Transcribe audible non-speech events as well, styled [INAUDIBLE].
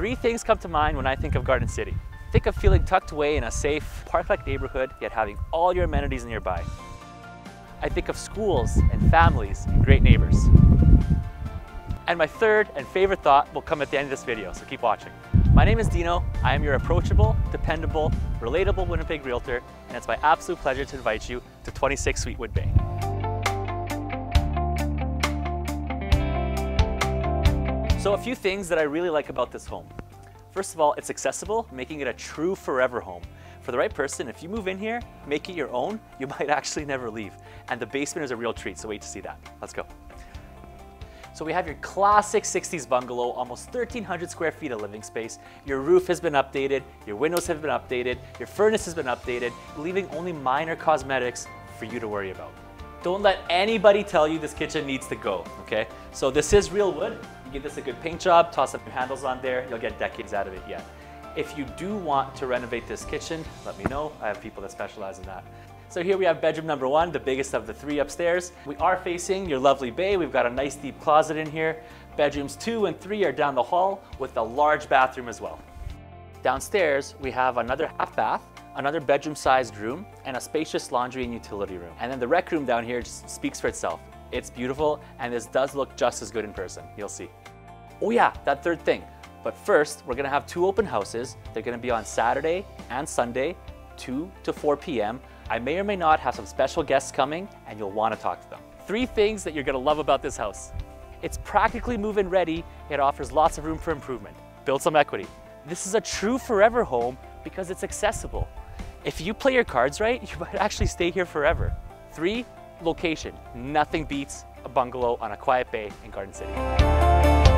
Three things come to mind when I think of Garden City. Think of feeling tucked away in a safe, park-like neighborhood, yet having all your amenities nearby. I think of schools and families and great neighbors. And my third and favorite thought will come at the end of this video, so keep watching. My name is Dino. I am your approachable, dependable, relatable Winnipeg realtor, and it's my absolute pleasure to invite you to 26 Sweetwood Bay. So a few things that I really like about this home. First of all, it's accessible, making it a true forever home. For the right person, if you move in here, make it your own, you [LAUGHS] might actually never leave. And the basement is a real treat, so wait to see that. Let's go. So we have your classic 60s bungalow, almost 1,300 square feet of living space. Your roof has been updated, your windows have been updated, your furnace has been updated, leaving only minor cosmetics for you to worry about. Don't let anybody tell you this kitchen needs to go, okay? So this is real wood. You give this a good paint job, toss up some handles on there, you'll get decades out of it yet. If you do want to renovate this kitchen, let me know. I have people that specialize in that. So here we have bedroom number one, the biggest of the three upstairs. We are facing your lovely bay. We've got a nice deep closet in here. Bedrooms two and three are down the hall with a large bathroom as well. Downstairs, we have another half bath, another bedroom sized room, and a spacious laundry and utility room. And then the rec room down here just speaks for itself. It's beautiful, and this does look just as good in person. You'll see. Oh yeah, that third thing. But first, we're gonna have two open houses. They're gonna be on Saturday and Sunday, 2 to 4 p.m. I may or may not have some special guests coming, and you'll wanna talk to them. Three things that you're gonna love about this house. It's practically move-in ready. It offers lots of room for improvement. Build some equity. This is a true forever home because it's accessible. If you play your cards right, [LAUGHS] you might actually stay here forever. Three, location. Nothing beats a bungalow on a quiet bay in Garden City.